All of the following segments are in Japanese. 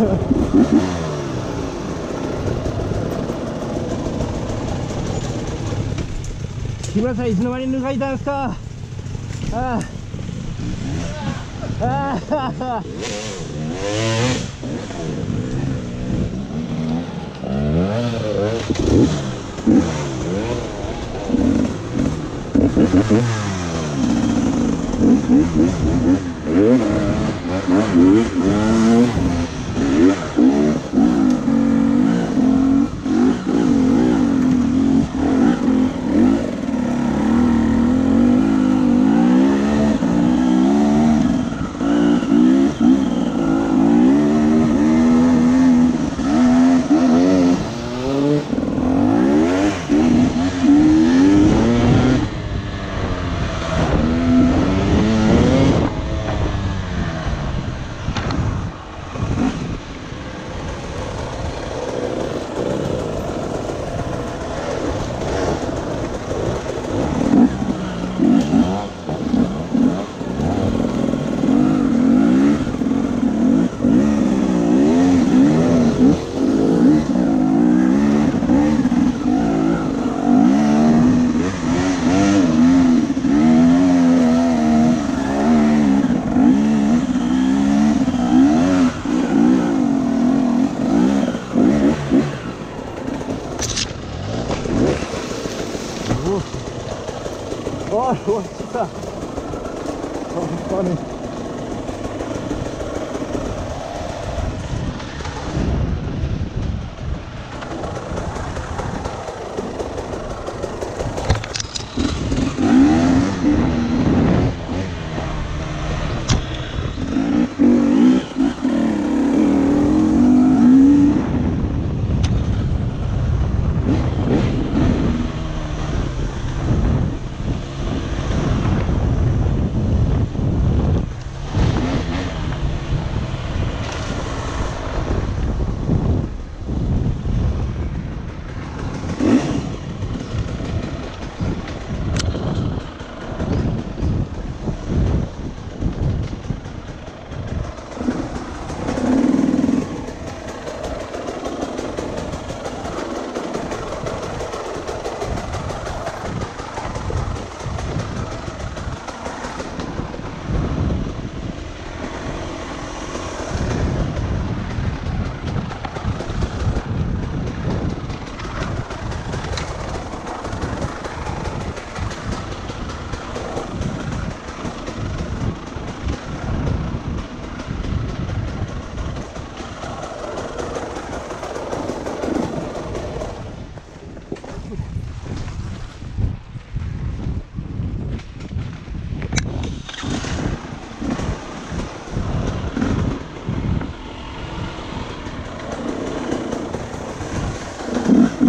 木村さんいつの間に抜かれたんですか？ああ。ああ。baixou. Tá. Olha o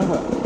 over.